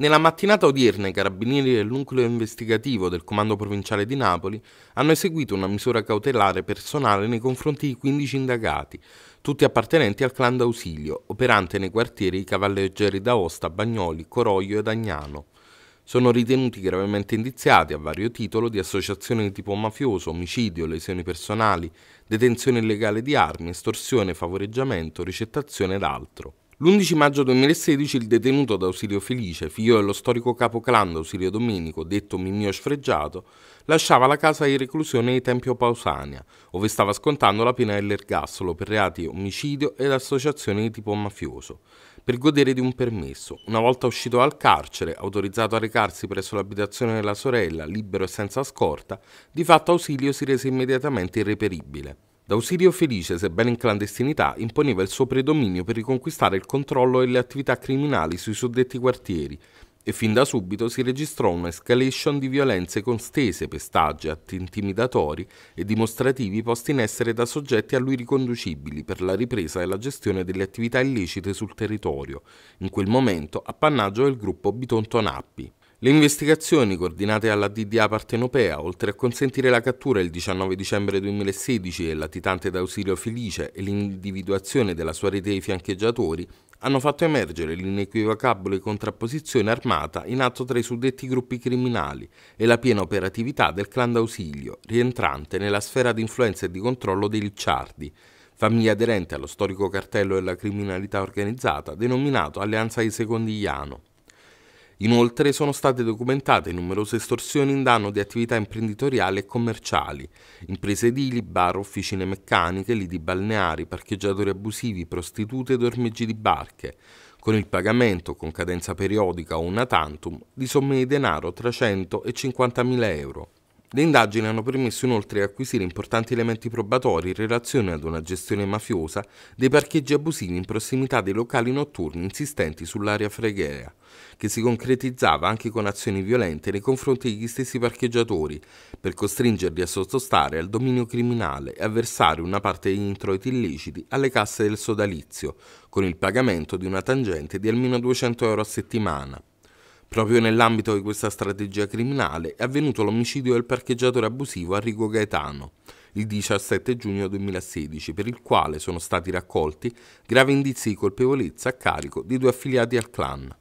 Nella mattinata odierna i carabinieri del nucleo investigativo del Comando Provinciale di Napoli hanno eseguito una misura cautelare personale nei confronti di 15 indagati, tutti appartenenti al clan d'Ausilio, operante nei quartieri Cavalleggeri d'Aosta, Bagnoli, Coroglio ed Agnano. Sono ritenuti gravemente indiziati a vario titolo di associazione di tipo mafioso, omicidio, lesioni personali, detenzione illegale di armi, estorsione, favoreggiamento, ricettazione ed altro. L'11 maggio 2016 il detenuto d'Ausilio Felice, figlio dello storico capo clan Ausilio Domenico, detto Mimmio Sfregiato, lasciava la casa di reclusione di Tempio Pausania, dove stava scontando la pena dell'ergastolo per reati omicidio ed associazione di tipo mafioso, per godere di un permesso. Una volta uscito dal carcere, autorizzato a recarsi presso l'abitazione della sorella, libero e senza scorta, di fatto Ausilio si rese immediatamente irreperibile. D'Ausilio Felice, sebbene in clandestinità, imponeva il suo predominio per riconquistare il controllo delle attività criminali sui suddetti quartieri e fin da subito si registrò un'escalation di violenze con stese, pestaggi, atti intimidatori e dimostrativi posti in essere da soggetti a lui riconducibili per la ripresa e la gestione delle attività illecite sul territorio, in quel momento appannaggio del gruppo Bitonto Nappi. Le investigazioni coordinate dalla DDA partenopea, oltre a consentire la cattura il 19 dicembre 2016 del latitante d'ausilio Felice e l'individuazione della sua rete di fiancheggiatori, hanno fatto emergere l'inequivocabile contrapposizione armata in atto tra i suddetti gruppi criminali e la piena operatività del clan d'ausilio, rientrante nella sfera di influenza e di controllo dei Licciardi, famiglia aderente allo storico cartello della criminalità organizzata denominato Alleanza di Secondigliano. Inoltre sono state documentate numerose estorsioni in danno di attività imprenditoriali e commerciali, imprese edili, bar, officine meccaniche, lidi balneari, parcheggiatori abusivi, prostitute ed ormeggi di barche, con il pagamento, con cadenza periodica o una tantum, di somme di denaro tra 100 e 50 mila euro. Le indagini hanno permesso inoltre di acquisire importanti elementi probatori in relazione ad una gestione mafiosa dei parcheggi abusivi in prossimità dei locali notturni insistenti sull'area fregherea, che si concretizzava anche con azioni violente nei confronti degli stessi parcheggiatori, per costringerli a sottostare al dominio criminale e a versare una parte degli introiti illeciti alle casse del sodalizio, con il pagamento di una tangente di almeno 200 euro a settimana. Proprio nell'ambito di questa strategia criminale è avvenuto l'omicidio del parcheggiatore abusivo Arrigo Gaetano il 17 giugno 2016, per il quale sono stati raccolti gravi indizi di colpevolezza a carico di due affiliati al clan.